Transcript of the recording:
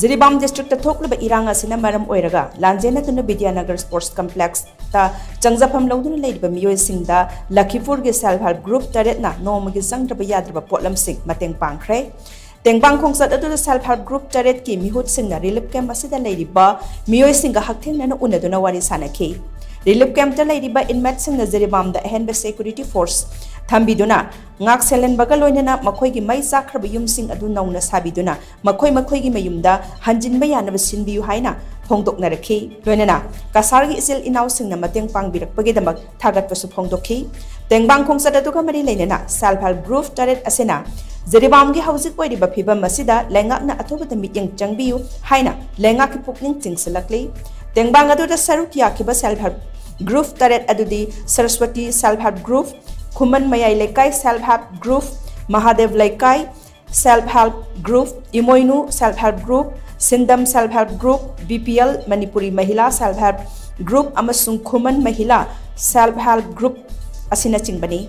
Jiribam district थोकलब इरांग लांजेना विद्यानगर स्पोर्ट्स कॉम्प्लेक्स ता चंगजाफम लखीपुर के सेल्फ हेल्प ग्रुप तरेतना नोमगी संगद्रब याद्रब पोलम सिंग मतेंग पांखरे तेंबांग खोंसत अदु सेल्फ हेल्प ग्रुप तरेत की मिहुत सिंगना रिलीफ कैम्प असिदा लेइबा मियोय सिंगा रिलीफ कैम्प लेइबा इनमेट जिरीबाम दा सिक्योरिटी फोर्स थम्बीदुना sakhrab yumsing adu nauna sabiduna makhoi makhoi gi mayumda hanjin ba yana basin biu haina phongdok na rakhi loinana kasar gi isil inaw sing na mateng pang birak page damak thagat pasu phongdokhi tengbang khong sada tu ka mari leinana self help group taret asena Zeribam gi hausik poi riba phiba masida Khuman Mayai Leikai self help group Mahadev Leikai self help group Imoinu self help group Sindam self help group BPL Manipuri महिला self help group खुमन महिला self help group असिना चिंबनी